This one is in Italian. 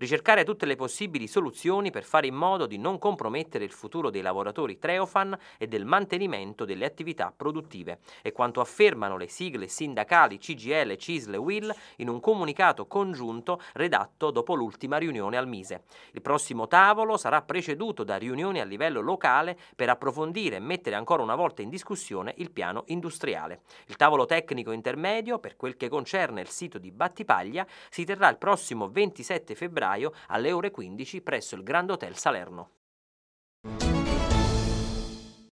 ricercare tutte le possibili soluzioni per fare in modo di non compromettere il futuro dei lavoratori Treofan e del mantenimento delle attività produttive. È quanto affermano le sigle sindacali CGL, CISL e WIL in un comunicato congiunto redatto dopo l'ultima riunione al Mise. Il prossimo tavolo sarà preceduto da riunioni a livello locale per approfondire e mettere ancora una volta in discussione il piano industriale. Il tavolo tecnico intermedio, per quel che concerne il sito di Battipaglia, si terrà il prossimo 27 febbraio alle ore 15 presso il Grand Hotel Salerno.